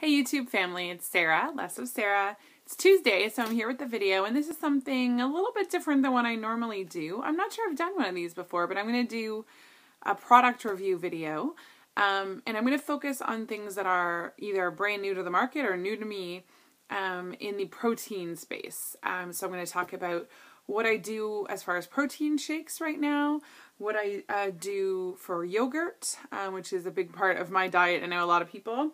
Hey YouTube family, it's Sarah, Less of Sarah. It's Tuesday, so I'm here with the video, and this is something a little bit different than what I normally do. I'm not sure I've done one of these before, but I'm going to do a product review video, um, and I'm going to focus on things that are either brand new to the market or new to me um, in the protein space. Um, so I'm going to talk about what I do as far as protein shakes right now, what I uh, do for yogurt, uh, which is a big part of my diet. I know a lot of people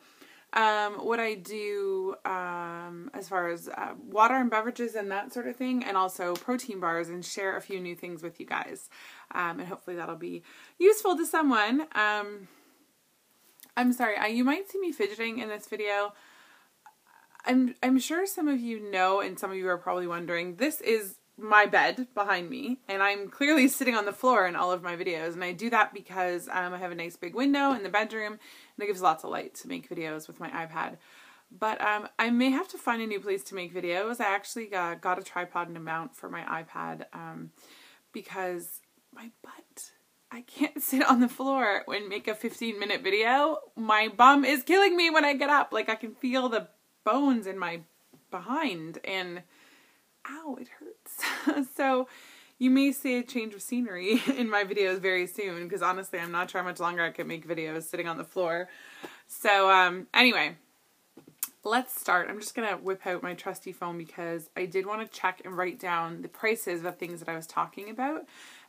um, what I do um, as far as uh, water and beverages and that sort of thing, and also protein bars, and share a few new things with you guys. Um, and hopefully that'll be useful to someone. Um, I'm sorry, I, you might see me fidgeting in this video. I'm I'm sure some of you know, and some of you are probably wondering. This is my bed behind me, and I'm clearly sitting on the floor in all of my videos. And I do that because um, I have a nice big window in the bedroom, and it gives lots of light to make videos with my iPad. But um, I may have to find a new place to make videos. I actually got, got a tripod and a mount for my iPad um, because my butt, I can't sit on the floor and make a 15 minute video. My bum is killing me when I get up. Like I can feel the bones in my behind and ow, it hurts. so you may see a change of scenery in my videos very soon because honestly, I'm not sure how much longer I can make videos sitting on the floor. So um, anyway, let's start. I'm just going to whip out my trusty phone because I did want to check and write down the prices of the things that I was talking about.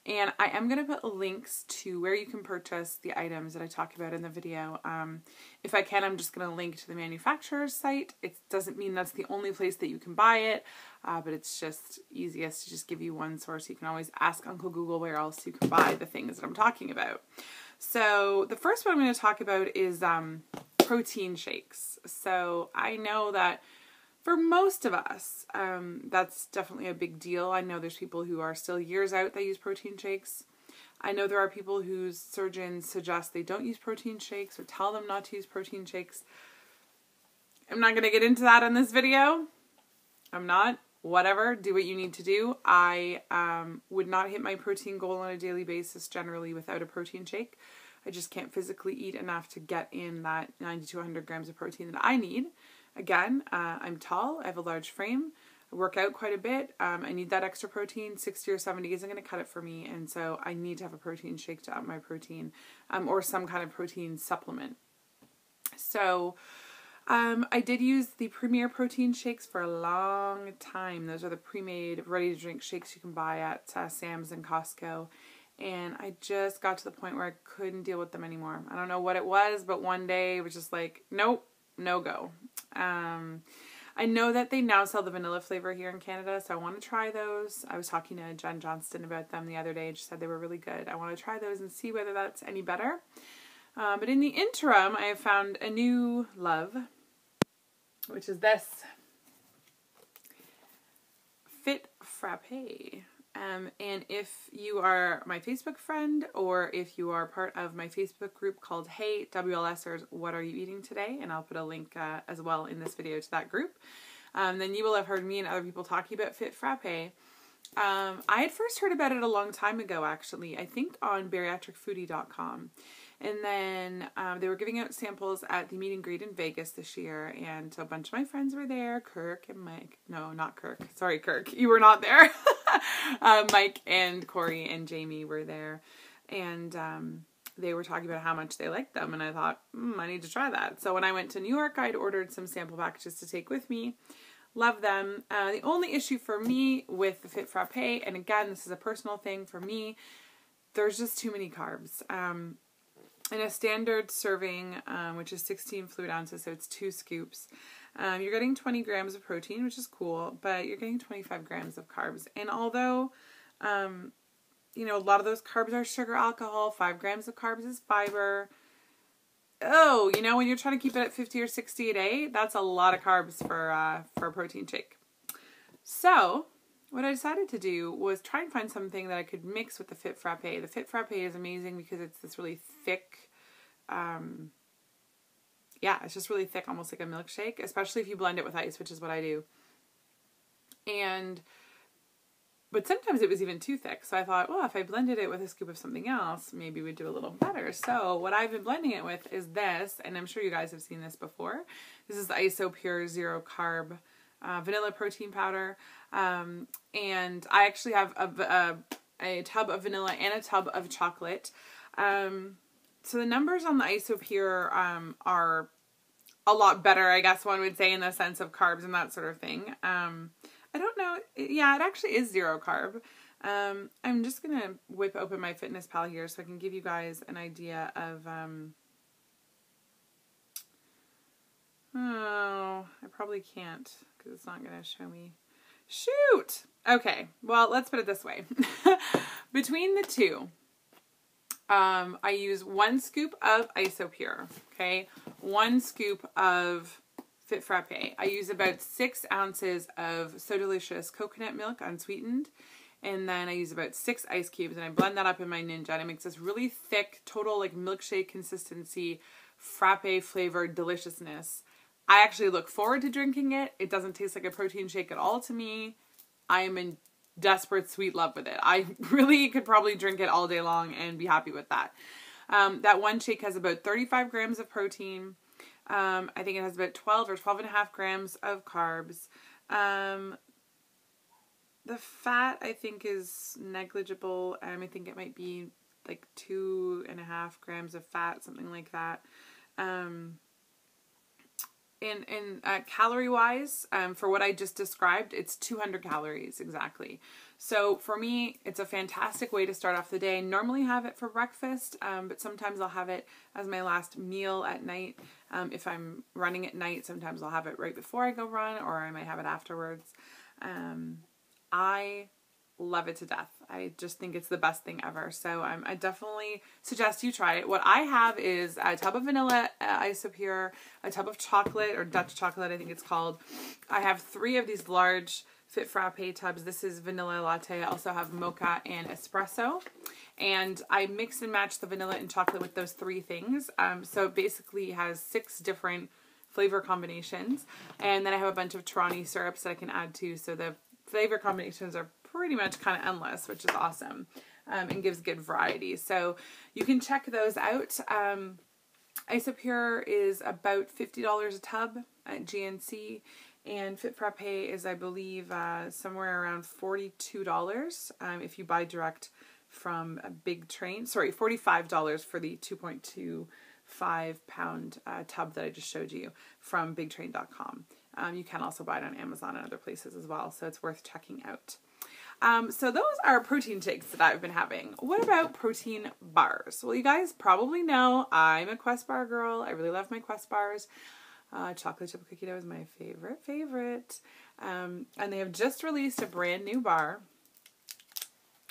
And I am going to put links to where you can purchase the items that I talk about in the video. Um, if I can, I'm just going to link to the manufacturer's site. It doesn't mean that's the only place that you can buy it, uh, but it's just easiest to just give you one source. You can always ask Uncle Google where else you can buy the things that I'm talking about. So the first one I'm going to talk about is um, protein shakes. So I know that for most of us, um, that's definitely a big deal. I know there's people who are still years out that use protein shakes. I know there are people whose surgeons suggest they don't use protein shakes or tell them not to use protein shakes. I'm not going to get into that in this video. I'm not. Whatever, do what you need to do. I um, would not hit my protein goal on a daily basis generally without a protein shake. I just can't physically eat enough to get in that 90 to 100 grams of protein that I need. Again, uh, I'm tall, I have a large frame, I work out quite a bit. Um, I need that extra protein. 60 or 70 isn't going to cut it for me, and so I need to have a protein shake to up my protein um, or some kind of protein supplement. So, um, I did use the Premier protein shakes for a long time. Those are the pre-made, ready-to-drink shakes you can buy at uh, Sam's and Costco. And I just got to the point where I couldn't deal with them anymore. I don't know what it was, but one day it was just like, nope, no go. Um, I know that they now sell the vanilla flavor here in Canada, so I want to try those. I was talking to Jen Johnston about them the other day, and she said they were really good. I want to try those and see whether that's any better. Uh, but in the interim, I have found a new love, which is this Fit Frappe. Um, and if you are my Facebook friend or if you are part of my Facebook group called Hey WLSers, What Are You Eating Today? And I'll put a link uh, as well in this video to that group. Um, then you will have heard me and other people talking about Fit Frappe. Um, I had first heard about it a long time ago, actually. I think on bariatricfoodie.com. And then um, they were giving out samples at the meet and greet in Vegas this year, and a bunch of my friends were there. Kirk and Mike. No, not Kirk. Sorry, Kirk. You were not there. uh, Mike and Corey and Jamie were there, and um, they were talking about how much they liked them, and I thought, mm, I need to try that. So when I went to New York, I'd ordered some sample packages to take with me. Love them. Uh, the only issue for me with the Fit Frappe, and again, this is a personal thing for me, there's just too many carbs. Um, in a standard serving, um, which is 16 fluid ounces, so it's two scoops, um, you're getting 20 grams of protein, which is cool, but you're getting 25 grams of carbs. And although, um, you know, a lot of those carbs are sugar alcohol, 5 grams of carbs is fiber. Oh, you know, when you're trying to keep it at 50 or 60 a day, that's a lot of carbs for, uh, for a protein shake. So, what I decided to do was try and find something that I could mix with the Fit Frappe. The Fit Frappe is amazing because it's this really thick, um, yeah, it's just really thick, almost like a milkshake, especially if you blend it with ice, which is what I do. And but sometimes it was even too thick. So I thought, well, if I blended it with a scoop of something else, maybe we'd do a little better. So what I've been blending it with is this, and I'm sure you guys have seen this before. This is the Isopure Zero Carb uh, Vanilla Protein Powder. Um, and I actually have a, a, a, tub of vanilla and a tub of chocolate. Um, so the numbers on the Isopure um, are a lot better, I guess one would say, in the sense of carbs and that sort of thing. Um, I don't know. Yeah, it actually is zero carb. Um, I'm just going to whip open MyFitnessPal here so I can give you guys an idea of... Um, oh, I probably can't because it's not going to show me. Shoot! Okay, well, let's put it this way. Between the two, um, I use one scoop of Isopure, okay? One scoop of Fit Frappe. I use about six ounces of So Delicious coconut milk unsweetened. And then I use about six ice cubes and I blend that up in my Ninja and it makes this really thick, total like milkshake consistency, frappe flavored deliciousness. I actually look forward to drinking it. It doesn't taste like a protein shake at all to me. I am in desperate sweet love with it. I really could probably drink it all day long and be happy with that. Um, that one shake has about 35 grams of protein, um, I think it has about 12 or 12 and a half grams of carbs. Um, the fat, I think, is negligible. Um, I think it might be like two and a half grams of fat, something like that. Um, in in uh, calorie wise, um, for what I just described, it's 200 calories exactly. So for me, it's a fantastic way to start off the day. I normally have it for breakfast, um, but sometimes I'll have it as my last meal at night. Um, if I'm running at night, sometimes I'll have it right before I go run, or I might have it afterwards. Um, I love it to death. I just think it's the best thing ever. So um, I definitely suggest you try it. What I have is a tub of vanilla uh, Isopure, a tub of chocolate or Dutch chocolate, I think it's called. I have three of these large Fit Frappe tubs. This is vanilla latte. I also have mocha and espresso. And I mix and match the vanilla and chocolate with those three things. Um, so it basically has six different flavor combinations. And then I have a bunch of Torani syrups that I can add to. So the flavor combinations are pretty much kind of endless, which is awesome um, and gives good variety. So you can check those out. Um, Isopure is about $50 a tub at GNC and Fit Frappe is, I believe, uh, somewhere around $42 um, if you buy direct from a big train. Sorry, $45 for the 2.25 pound uh, tub that I just showed you from bigtrain.com. Um, you can also buy it on Amazon and other places as well, so it's worth checking out. Um, so those are protein shakes that I've been having. What about protein bars? Well, you guys probably know I'm a Quest bar girl. I really love my Quest bars. Uh, chocolate chip cookie dough is my favorite, favorite. Um, and they have just released a brand new bar.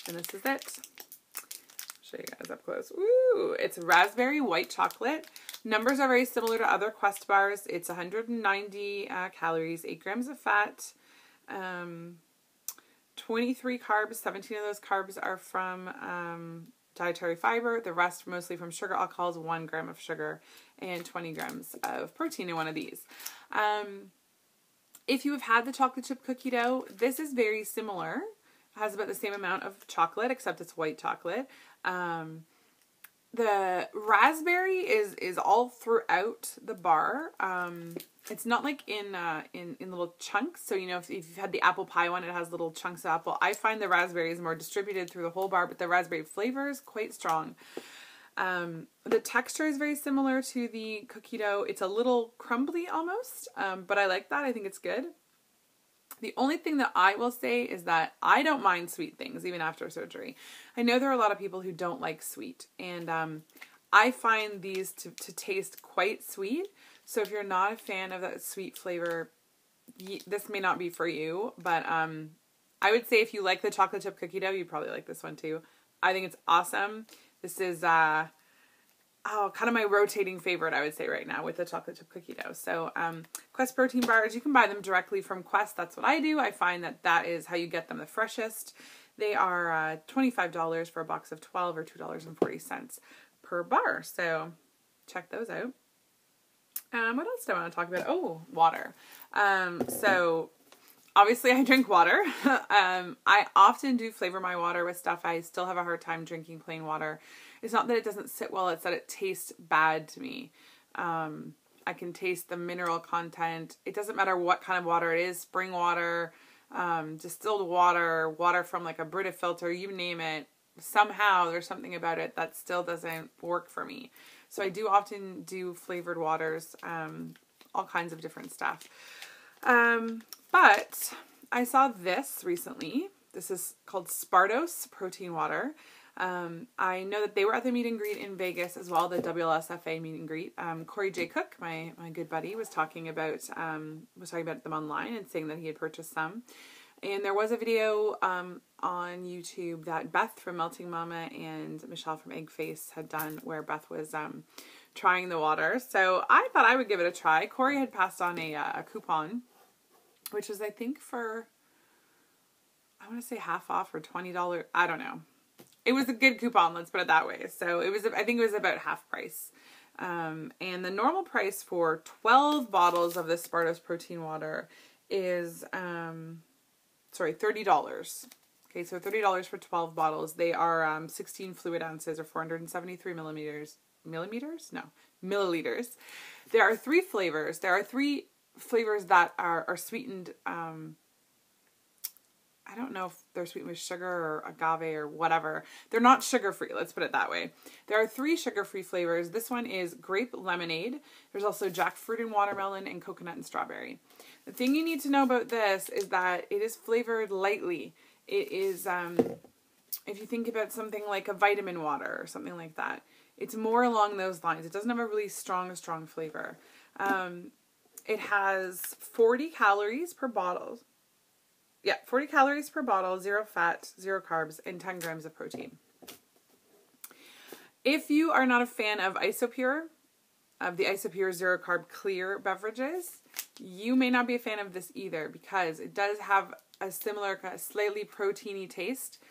And this is it. Show you guys up close. Ooh, it's raspberry white chocolate. Numbers are very similar to other Quest bars. It's 190 uh, calories, 8 grams of fat, um, 23 carbs. 17 of those carbs are from um, dietary fiber. The rest mostly from sugar alcohols, 1 gram of sugar, and 20 grams of protein in one of these. Um, if you have had the chocolate chip cookie dough, this is very similar. It has about the same amount of chocolate, except it's white chocolate. Um, the raspberry is is all throughout the bar. Um, it's not like in uh, in in little chunks. So you know, if, if, you've had the apple pie one, it has little chunks of apple. I find the raspberry is more distributed through the whole bar, but the raspberry flavor is quite strong. Um, the texture is very similar to the cookie dough. It's a little crumbly almost, um, but I like that. I think it's good. The only thing that I will say is that I don't mind sweet things even after surgery. I know there are a lot of people who don't like sweet, and um, I find these to, to taste quite sweet. So if you're not a fan of that sweet flavor, this may not be for you. But um, I would say if you like the chocolate chip cookie dough, you probably like this one too. I think it's awesome. This is uh, oh, kind of my rotating favorite, I would say right now with the chocolate chip cookie dough. So um, Quest protein bars, you can buy them directly from Quest. That's what I do. I find that that is how you get them the freshest. They are uh, $25 for a box of 12 or $2.40 per bar. So check those out. Um, what else do I want to talk about? Oh, water. Um, so obviously, I drink water. um, I often do flavor my water with stuff. I still have a hard time drinking plain water. It's not that it doesn't sit well; it's that it tastes bad to me. Um, I can taste the mineral content. It doesn't matter what kind of water it is spring water, um, distilled water, water from like a Brita filter, you name it. Somehow there's something about it that still doesn't work for me. So I do often do flavored waters, um, all kinds of different stuff. Um, but I saw this recently. This is called Spartos Protein Water. Um, I know that they were at the meet and greet in Vegas as well, the WLSFA meet and greet. Um, Corey J. Cook, my, my good buddy, was talking about um, was talking about them online and saying that he had purchased some. And there was a video um, on YouTube that Beth from Melting Mama and Michelle from Eggface had done where Beth was um, trying the water. So I thought I would give it a try. Corey had passed on a, uh, a coupon, which was, I think, for, I want to say half off or $20. I don't know it was a good coupon, let's put it that way. So it was, I think it was about half price. Um, and the normal price for 12 bottles of the Spartos protein water is, um, sorry, $30. Okay, so $30 for 12 bottles. They are um, 16 fluid ounces or 473 millimeters. Millimeters? No, milliliters. There are three flavors. There are three flavors that are, are sweetened um, I don't know if they're sweetened with sugar or agave or whatever. They're not sugar free, let's put it that way. There are three sugar free flavors. This one is grape lemonade. There's also jackfruit and watermelon and coconut and strawberry. The thing you need to know about this is that it is flavored lightly. It is, um, if you think about something like a vitamin water or something like that, it's more along those lines. It doesn't have a really strong, strong flavor. Um, it has 40 calories per bottle. Yeah, 40 calories per bottle, zero fat, zero carbs, and 10 grams of protein. If you are not a fan of Isopure, of the Isopure zero carb clear beverages, you may not be a fan of this either because it does have a similar, slightly proteiny taste.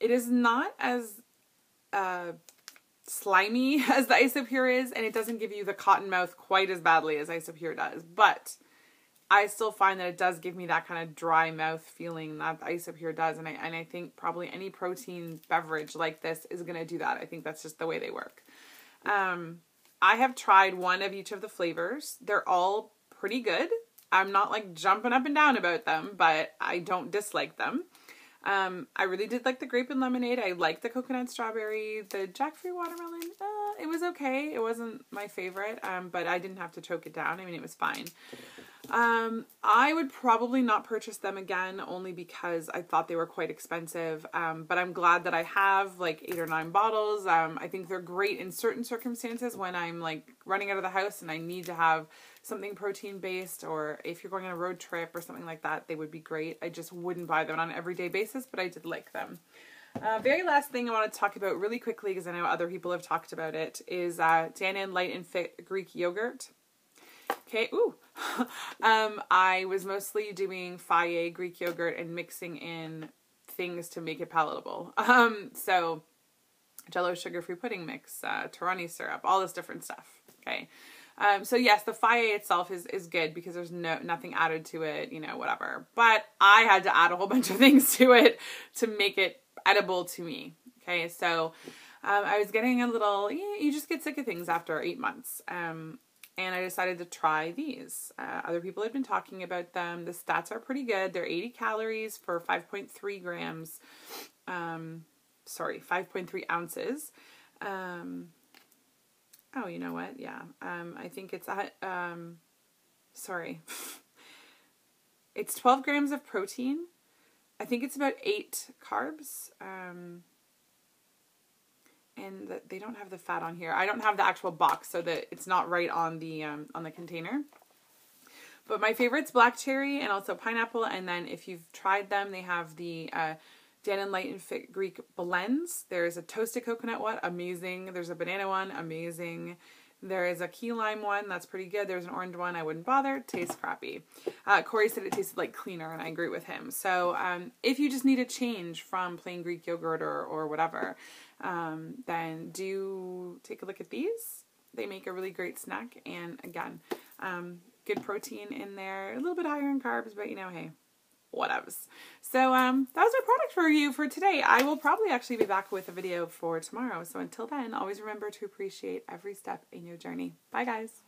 It is not as uh, slimy as the Isopure is, and it doesn't give you the cotton mouth quite as badly as Isopure does, but I still find that it does give me that kind of dry mouth feeling that the Isopure does. And I, and I think probably any protein beverage like this is going to do that. I think that's just the way they work. Um, I have tried one of each of the flavors. They're all pretty good. I'm not like jumping up and down about them, but I don't dislike them. Um, I really did like the grape and lemonade. I liked the coconut strawberry. The jackfruit watermelon, uh, it was okay. It wasn't my favorite, um, but I didn't have to choke it down. I mean, it was fine. Um, I would probably not purchase them again only because I thought they were quite expensive. Um, but I'm glad that I have like eight or nine bottles. Um, I think they're great in certain circumstances when I'm like running out of the house and I need to have something protein based or if you're going on a road trip or something like that, they would be great. I just wouldn't buy them on an everyday basis, but I did like them. Uh, very last thing I want to talk about really quickly because I know other people have talked about it is uh, Light and Fit Greek yogurt. Okay, ooh. um, I was mostly doing Fage Greek yogurt and mixing in things to make it palatable. Um, so Jello sugar-free pudding mix, uh, Torani syrup, all this different stuff. Okay. Um, so yes, the Fage itself is, is good because there's no nothing added to it, you know, whatever. But I had to add a whole bunch of things to it to make it edible to me. Okay, so um, I was getting a little, you, you just get sick of things after eight months. Um, and I decided to try these. Uh, other people had been talking about them. The stats are pretty good. They're 80 calories for 5.3 grams. Um, sorry, 5.3 ounces. Um, oh, you know what? Yeah. Um, I think it's, um, sorry. it's 12 grams of protein. I think it's about eight carbs. Um, and the, they don't have the fat on here. I don't have the actual box so that it's not right on the um, on the container. But my favorite's black cherry and also pineapple. And then if you've tried them, they have the uh, Dannon Light and Fit Greek blends. There's a toasted coconut one, amazing. There's a banana one, amazing. There is a key lime one, that's pretty good. There's an orange one, I wouldn't bother. Tastes crappy. Uh, Corey said it tasted like cleaner, and I agree with him. So um, if you just need a change from plain Greek yogurt or, or whatever, um, then do take a look at these. They make a really great snack, and again, um, good protein in there. A little bit higher in carbs, but you know, hey, whatevs. So um, that was our product review for today. I will probably actually be back with a video for tomorrow. So until then, always remember to appreciate every step in your journey. Bye guys.